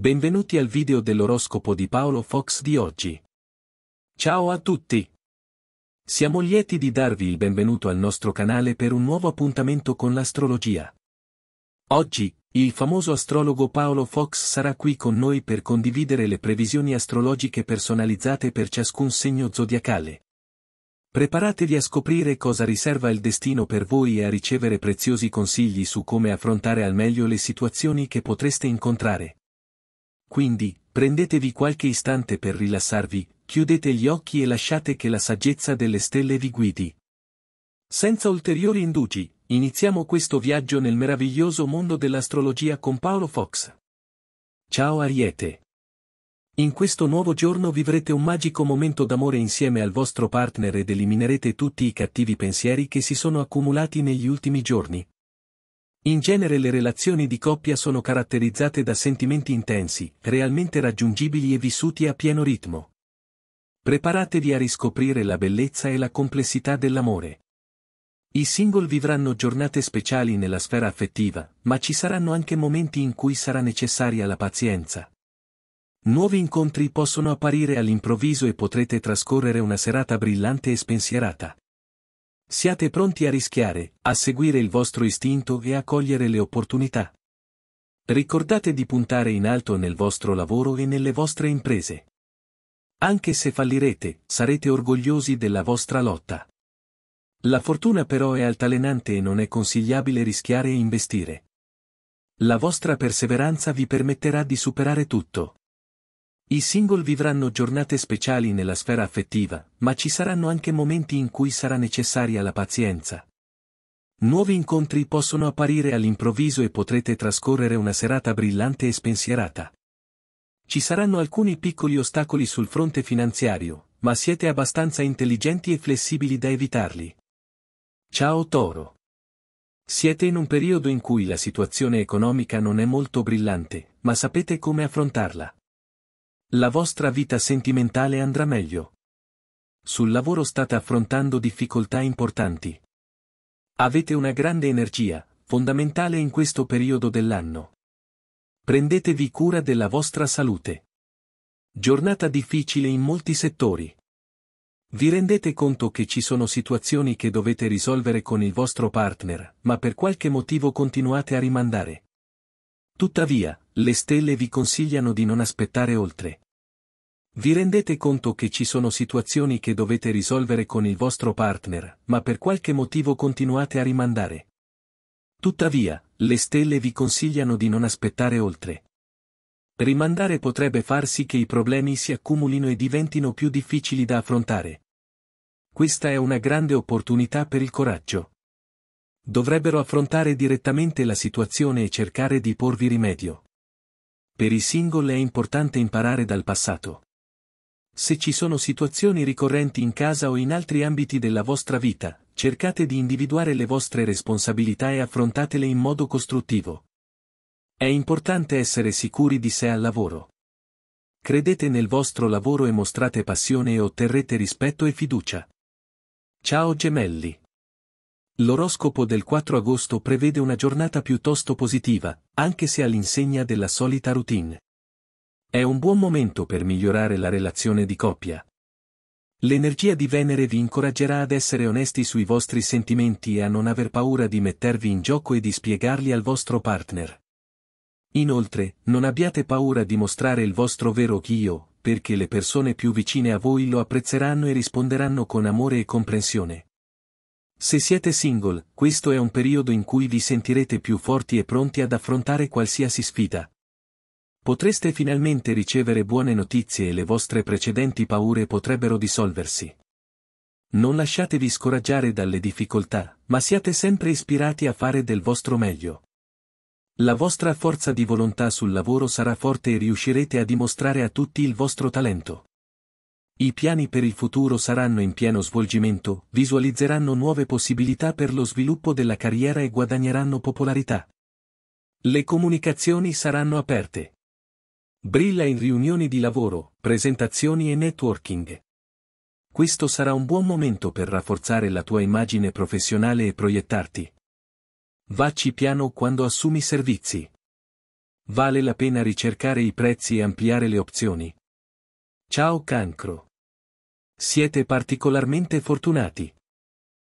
Benvenuti al video dell'oroscopo di Paolo Fox di oggi. Ciao a tutti! Siamo lieti di darvi il benvenuto al nostro canale per un nuovo appuntamento con l'astrologia. Oggi, il famoso astrologo Paolo Fox sarà qui con noi per condividere le previsioni astrologiche personalizzate per ciascun segno zodiacale. Preparatevi a scoprire cosa riserva il destino per voi e a ricevere preziosi consigli su come affrontare al meglio le situazioni che potreste incontrare. Quindi, prendetevi qualche istante per rilassarvi, chiudete gli occhi e lasciate che la saggezza delle stelle vi guidi. Senza ulteriori indugi, iniziamo questo viaggio nel meraviglioso mondo dell'astrologia con Paolo Fox. Ciao Ariete. In questo nuovo giorno vivrete un magico momento d'amore insieme al vostro partner ed eliminerete tutti i cattivi pensieri che si sono accumulati negli ultimi giorni. In genere le relazioni di coppia sono caratterizzate da sentimenti intensi, realmente raggiungibili e vissuti a pieno ritmo. Preparatevi a riscoprire la bellezza e la complessità dell'amore. I single vivranno giornate speciali nella sfera affettiva, ma ci saranno anche momenti in cui sarà necessaria la pazienza. Nuovi incontri possono apparire all'improvviso e potrete trascorrere una serata brillante e spensierata. Siate pronti a rischiare, a seguire il vostro istinto e a cogliere le opportunità. Ricordate di puntare in alto nel vostro lavoro e nelle vostre imprese. Anche se fallirete, sarete orgogliosi della vostra lotta. La fortuna però è altalenante e non è consigliabile rischiare e investire. La vostra perseveranza vi permetterà di superare tutto. I single vivranno giornate speciali nella sfera affettiva, ma ci saranno anche momenti in cui sarà necessaria la pazienza. Nuovi incontri possono apparire all'improvviso e potrete trascorrere una serata brillante e spensierata. Ci saranno alcuni piccoli ostacoli sul fronte finanziario, ma siete abbastanza intelligenti e flessibili da evitarli. Ciao Toro. Siete in un periodo in cui la situazione economica non è molto brillante, ma sapete come affrontarla. La vostra vita sentimentale andrà meglio. Sul lavoro state affrontando difficoltà importanti. Avete una grande energia, fondamentale in questo periodo dell'anno. Prendetevi cura della vostra salute. Giornata difficile in molti settori. Vi rendete conto che ci sono situazioni che dovete risolvere con il vostro partner, ma per qualche motivo continuate a rimandare. Tuttavia, le stelle vi consigliano di non aspettare oltre. Vi rendete conto che ci sono situazioni che dovete risolvere con il vostro partner, ma per qualche motivo continuate a rimandare. Tuttavia, le stelle vi consigliano di non aspettare oltre. Rimandare potrebbe far sì che i problemi si accumulino e diventino più difficili da affrontare. Questa è una grande opportunità per il coraggio dovrebbero affrontare direttamente la situazione e cercare di porvi rimedio. Per i single è importante imparare dal passato. Se ci sono situazioni ricorrenti in casa o in altri ambiti della vostra vita, cercate di individuare le vostre responsabilità e affrontatele in modo costruttivo. È importante essere sicuri di sé al lavoro. Credete nel vostro lavoro e mostrate passione e otterrete rispetto e fiducia. Ciao gemelli. L'oroscopo del 4 agosto prevede una giornata piuttosto positiva, anche se all'insegna della solita routine. È un buon momento per migliorare la relazione di coppia. L'energia di Venere vi incoraggerà ad essere onesti sui vostri sentimenti e a non aver paura di mettervi in gioco e di spiegarli al vostro partner. Inoltre, non abbiate paura di mostrare il vostro vero io, perché le persone più vicine a voi lo apprezzeranno e risponderanno con amore e comprensione. Se siete single, questo è un periodo in cui vi sentirete più forti e pronti ad affrontare qualsiasi sfida. Potreste finalmente ricevere buone notizie e le vostre precedenti paure potrebbero dissolversi. Non lasciatevi scoraggiare dalle difficoltà, ma siate sempre ispirati a fare del vostro meglio. La vostra forza di volontà sul lavoro sarà forte e riuscirete a dimostrare a tutti il vostro talento. I piani per il futuro saranno in pieno svolgimento, visualizzeranno nuove possibilità per lo sviluppo della carriera e guadagneranno popolarità. Le comunicazioni saranno aperte. Brilla in riunioni di lavoro, presentazioni e networking. Questo sarà un buon momento per rafforzare la tua immagine professionale e proiettarti. Vacci piano quando assumi servizi. Vale la pena ricercare i prezzi e ampliare le opzioni. Ciao Cancro. Siete particolarmente fortunati.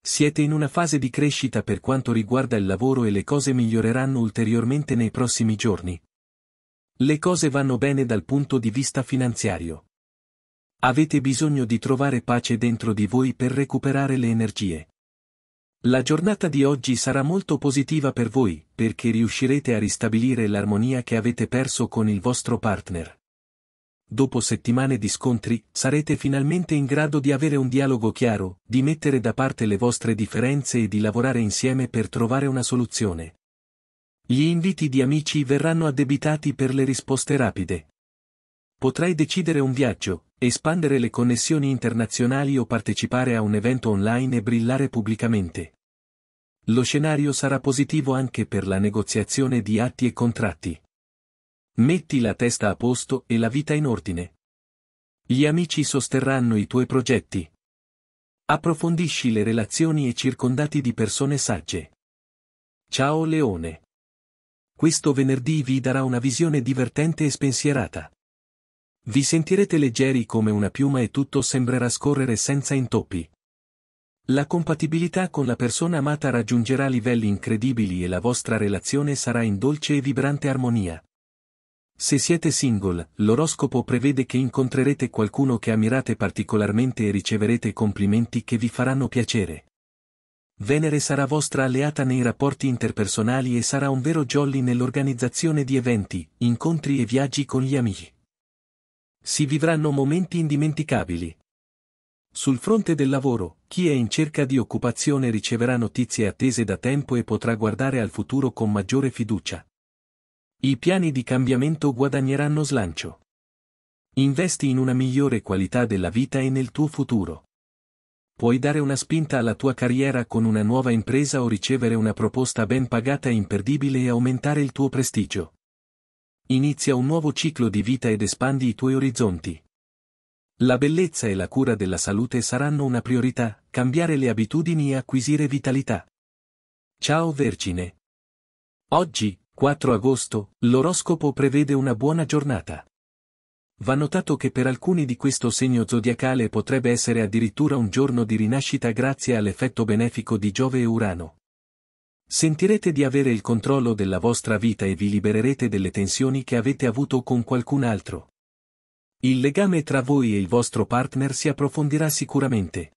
Siete in una fase di crescita per quanto riguarda il lavoro e le cose miglioreranno ulteriormente nei prossimi giorni. Le cose vanno bene dal punto di vista finanziario. Avete bisogno di trovare pace dentro di voi per recuperare le energie. La giornata di oggi sarà molto positiva per voi, perché riuscirete a ristabilire l'armonia che avete perso con il vostro partner. Dopo settimane di scontri, sarete finalmente in grado di avere un dialogo chiaro, di mettere da parte le vostre differenze e di lavorare insieme per trovare una soluzione. Gli inviti di amici verranno addebitati per le risposte rapide. Potrai decidere un viaggio, espandere le connessioni internazionali o partecipare a un evento online e brillare pubblicamente. Lo scenario sarà positivo anche per la negoziazione di atti e contratti. Metti la testa a posto e la vita in ordine. Gli amici sosterranno i tuoi progetti. Approfondisci le relazioni e circondati di persone sagge. Ciao Leone. Questo venerdì vi darà una visione divertente e spensierata. Vi sentirete leggeri come una piuma e tutto sembrerà scorrere senza intoppi. La compatibilità con la persona amata raggiungerà livelli incredibili e la vostra relazione sarà in dolce e vibrante armonia. Se siete single, l'oroscopo prevede che incontrerete qualcuno che ammirate particolarmente e riceverete complimenti che vi faranno piacere. Venere sarà vostra alleata nei rapporti interpersonali e sarà un vero jolly nell'organizzazione di eventi, incontri e viaggi con gli amici. Si vivranno momenti indimenticabili. Sul fronte del lavoro, chi è in cerca di occupazione riceverà notizie attese da tempo e potrà guardare al futuro con maggiore fiducia. I piani di cambiamento guadagneranno slancio. Investi in una migliore qualità della vita e nel tuo futuro. Puoi dare una spinta alla tua carriera con una nuova impresa o ricevere una proposta ben pagata e imperdibile e aumentare il tuo prestigio. Inizia un nuovo ciclo di vita ed espandi i tuoi orizzonti. La bellezza e la cura della salute saranno una priorità, cambiare le abitudini e acquisire vitalità. Ciao Vergine. Oggi, 4 agosto, l'oroscopo prevede una buona giornata. Va notato che per alcuni di questo segno zodiacale potrebbe essere addirittura un giorno di rinascita grazie all'effetto benefico di Giove e Urano. Sentirete di avere il controllo della vostra vita e vi libererete delle tensioni che avete avuto con qualcun altro. Il legame tra voi e il vostro partner si approfondirà sicuramente.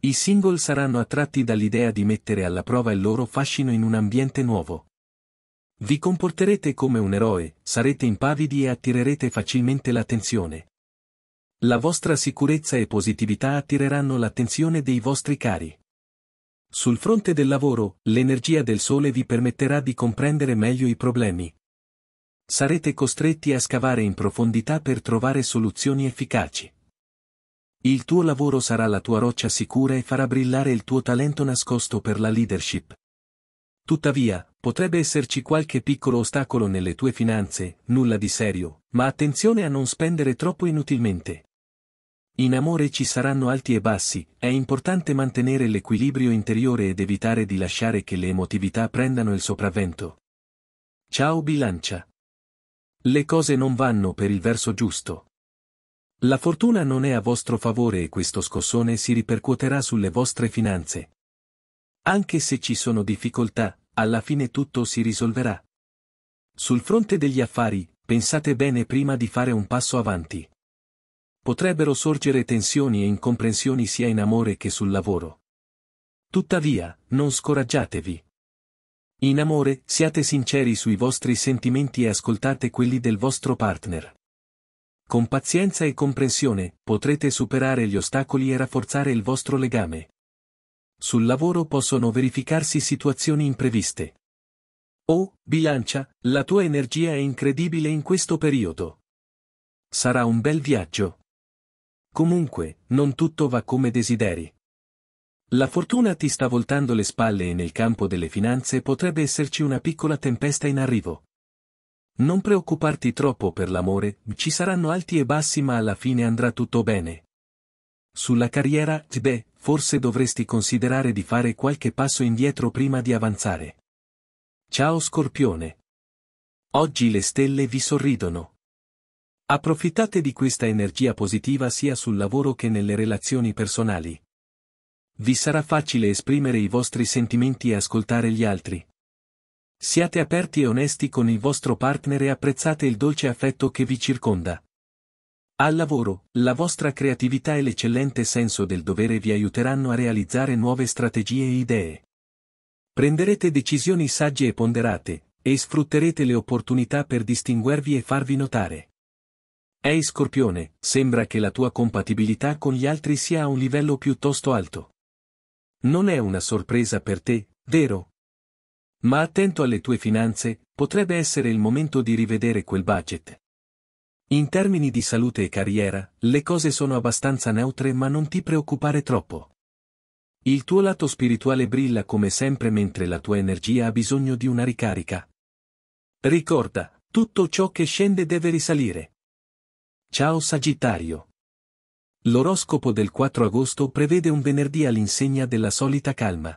I single saranno attratti dall'idea di mettere alla prova il loro fascino in un ambiente nuovo. Vi comporterete come un eroe, sarete impavidi e attirerete facilmente l'attenzione. La vostra sicurezza e positività attireranno l'attenzione dei vostri cari. Sul fronte del lavoro, l'energia del sole vi permetterà di comprendere meglio i problemi, sarete costretti a scavare in profondità per trovare soluzioni efficaci. Il tuo lavoro sarà la tua roccia sicura e farà brillare il tuo talento nascosto per la leadership. Tuttavia, potrebbe esserci qualche piccolo ostacolo nelle tue finanze, nulla di serio, ma attenzione a non spendere troppo inutilmente. In amore ci saranno alti e bassi, è importante mantenere l'equilibrio interiore ed evitare di lasciare che le emotività prendano il sopravvento. Ciao bilancia. Le cose non vanno per il verso giusto. La fortuna non è a vostro favore e questo scossone si ripercuoterà sulle vostre finanze. Anche se ci sono difficoltà, alla fine tutto si risolverà. Sul fronte degli affari, pensate bene prima di fare un passo avanti. Potrebbero sorgere tensioni e incomprensioni sia in amore che sul lavoro. Tuttavia, non scoraggiatevi. In amore, siate sinceri sui vostri sentimenti e ascoltate quelli del vostro partner. Con pazienza e comprensione, potrete superare gli ostacoli e rafforzare il vostro legame. Sul lavoro possono verificarsi situazioni impreviste. Oh, bilancia, la tua energia è incredibile in questo periodo. Sarà un bel viaggio. Comunque, non tutto va come desideri. La fortuna ti sta voltando le spalle e nel campo delle finanze potrebbe esserci una piccola tempesta in arrivo. Non preoccuparti troppo per l'amore, ci saranno alti e bassi ma alla fine andrà tutto bene. Sulla carriera, beh, forse dovresti considerare di fare qualche passo indietro prima di avanzare. Ciao Scorpione. Oggi le stelle vi sorridono. Approfittate di questa energia positiva sia sul lavoro che nelle relazioni personali. Vi sarà facile esprimere i vostri sentimenti e ascoltare gli altri. Siate aperti e onesti con il vostro partner e apprezzate il dolce affetto che vi circonda. Al lavoro, la vostra creatività e l'eccellente senso del dovere vi aiuteranno a realizzare nuove strategie e idee. Prenderete decisioni sagge e ponderate, e sfrutterete le opportunità per distinguervi e farvi notare. Ehi Scorpione, sembra che la tua compatibilità con gli altri sia a un livello piuttosto alto. Non è una sorpresa per te, vero? Ma attento alle tue finanze, potrebbe essere il momento di rivedere quel budget. In termini di salute e carriera, le cose sono abbastanza neutre ma non ti preoccupare troppo. Il tuo lato spirituale brilla come sempre mentre la tua energia ha bisogno di una ricarica. Ricorda, tutto ciò che scende deve risalire. Ciao Sagittario. L'oroscopo del 4 agosto prevede un venerdì all'insegna della solita calma.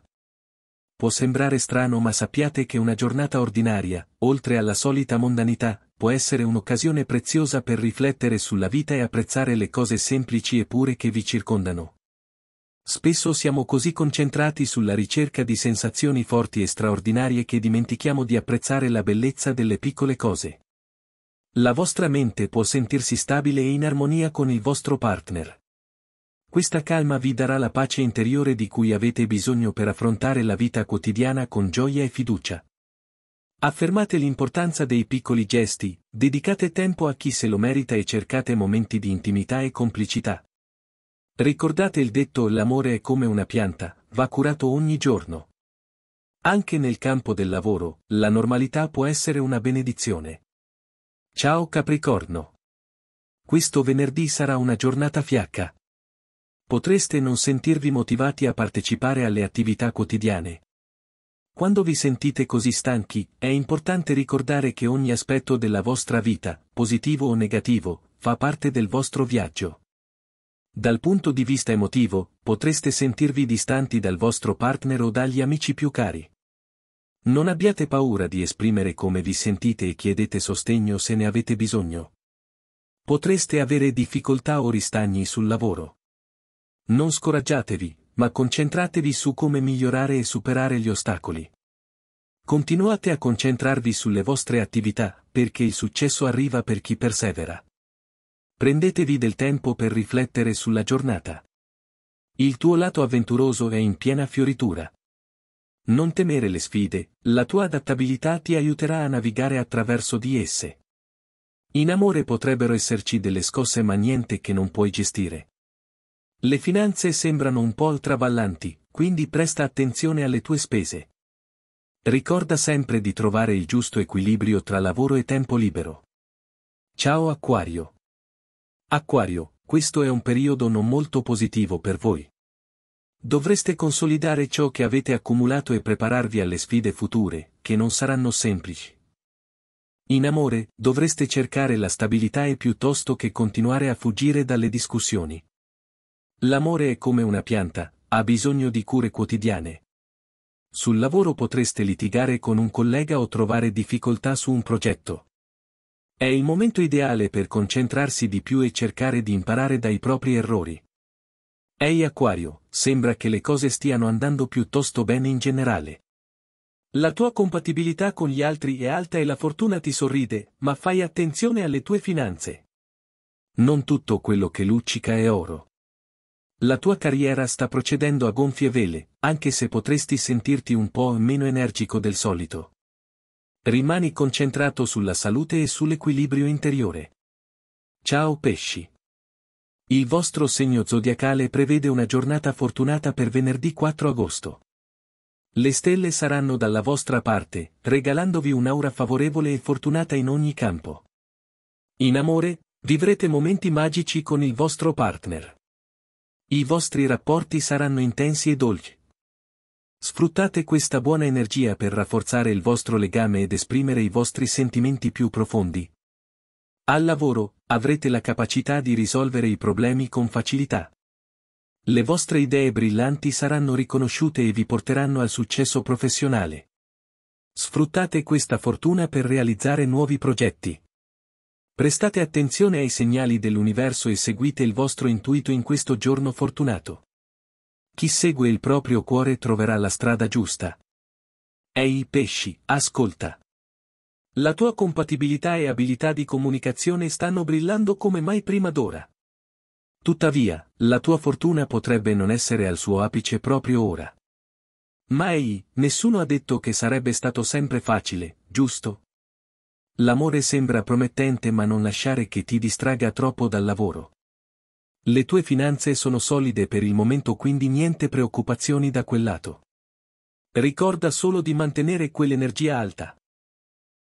Può sembrare strano ma sappiate che una giornata ordinaria, oltre alla solita mondanità, può essere un'occasione preziosa per riflettere sulla vita e apprezzare le cose semplici e pure che vi circondano. Spesso siamo così concentrati sulla ricerca di sensazioni forti e straordinarie che dimentichiamo di apprezzare la bellezza delle piccole cose. La vostra mente può sentirsi stabile e in armonia con il vostro partner. Questa calma vi darà la pace interiore di cui avete bisogno per affrontare la vita quotidiana con gioia e fiducia. Affermate l'importanza dei piccoli gesti, dedicate tempo a chi se lo merita e cercate momenti di intimità e complicità. Ricordate il detto l'amore è come una pianta, va curato ogni giorno. Anche nel campo del lavoro, la normalità può essere una benedizione. Ciao Capricorno. Questo venerdì sarà una giornata fiacca. Potreste non sentirvi motivati a partecipare alle attività quotidiane. Quando vi sentite così stanchi, è importante ricordare che ogni aspetto della vostra vita, positivo o negativo, fa parte del vostro viaggio. Dal punto di vista emotivo, potreste sentirvi distanti dal vostro partner o dagli amici più cari. Non abbiate paura di esprimere come vi sentite e chiedete sostegno se ne avete bisogno. Potreste avere difficoltà o ristagni sul lavoro. Non scoraggiatevi, ma concentratevi su come migliorare e superare gli ostacoli. Continuate a concentrarvi sulle vostre attività, perché il successo arriva per chi persevera. Prendetevi del tempo per riflettere sulla giornata. Il tuo lato avventuroso è in piena fioritura. Non temere le sfide, la tua adattabilità ti aiuterà a navigare attraverso di esse. In amore potrebbero esserci delle scosse ma niente che non puoi gestire. Le finanze sembrano un po' traballanti, quindi presta attenzione alle tue spese. Ricorda sempre di trovare il giusto equilibrio tra lavoro e tempo libero. Ciao Acquario. Acquario, questo è un periodo non molto positivo per voi. Dovreste consolidare ciò che avete accumulato e prepararvi alle sfide future, che non saranno semplici. In amore, dovreste cercare la stabilità e piuttosto che continuare a fuggire dalle discussioni. L'amore è come una pianta, ha bisogno di cure quotidiane. Sul lavoro potreste litigare con un collega o trovare difficoltà su un progetto. È il momento ideale per concentrarsi di più e cercare di imparare dai propri errori. Ehi Acquario, sembra che le cose stiano andando piuttosto bene in generale. La tua compatibilità con gli altri è alta e la fortuna ti sorride, ma fai attenzione alle tue finanze. Non tutto quello che luccica è oro. La tua carriera sta procedendo a gonfie vele, anche se potresti sentirti un po' meno energico del solito. Rimani concentrato sulla salute e sull'equilibrio interiore. Ciao pesci. Il vostro segno zodiacale prevede una giornata fortunata per venerdì 4 agosto. Le stelle saranno dalla vostra parte, regalandovi un'aura favorevole e fortunata in ogni campo. In amore, vivrete momenti magici con il vostro partner. I vostri rapporti saranno intensi e dolci. Sfruttate questa buona energia per rafforzare il vostro legame ed esprimere i vostri sentimenti più profondi. Al lavoro, avrete la capacità di risolvere i problemi con facilità. Le vostre idee brillanti saranno riconosciute e vi porteranno al successo professionale. Sfruttate questa fortuna per realizzare nuovi progetti. Prestate attenzione ai segnali dell'universo e seguite il vostro intuito in questo giorno fortunato. Chi segue il proprio cuore troverà la strada giusta. Ehi pesci, ascolta. La tua compatibilità e abilità di comunicazione stanno brillando come mai prima d'ora. Tuttavia, la tua fortuna potrebbe non essere al suo apice proprio ora. Ma ehi, nessuno ha detto che sarebbe stato sempre facile, giusto? L'amore sembra promettente ma non lasciare che ti distraga troppo dal lavoro. Le tue finanze sono solide per il momento quindi niente preoccupazioni da quel lato. Ricorda solo di mantenere quell'energia alta.